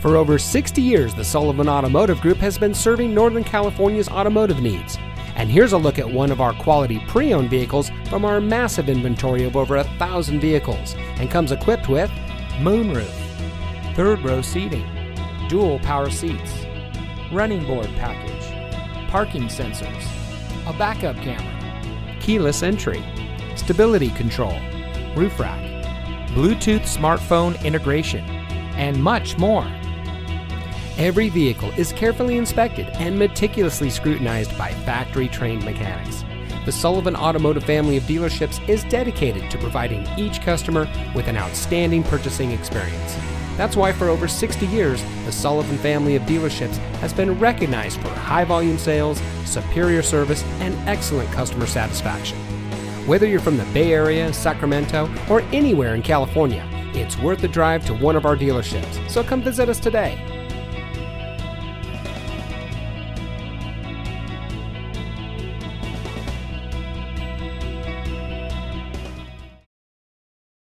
For over 60 years, the Sullivan Automotive Group has been serving Northern California's automotive needs. And here's a look at one of our quality pre owned vehicles from our massive inventory of over a thousand vehicles and comes equipped with moonroof, third row seating, dual power seats, running board package, parking sensors, a backup camera, keyless entry, stability control, roof rack, Bluetooth smartphone integration, and much more. Every vehicle is carefully inspected and meticulously scrutinized by factory trained mechanics. The Sullivan Automotive family of dealerships is dedicated to providing each customer with an outstanding purchasing experience. That's why for over 60 years, the Sullivan family of dealerships has been recognized for high volume sales, superior service, and excellent customer satisfaction. Whether you're from the Bay Area, Sacramento, or anywhere in California, it's worth the drive to one of our dealerships. So come visit us today.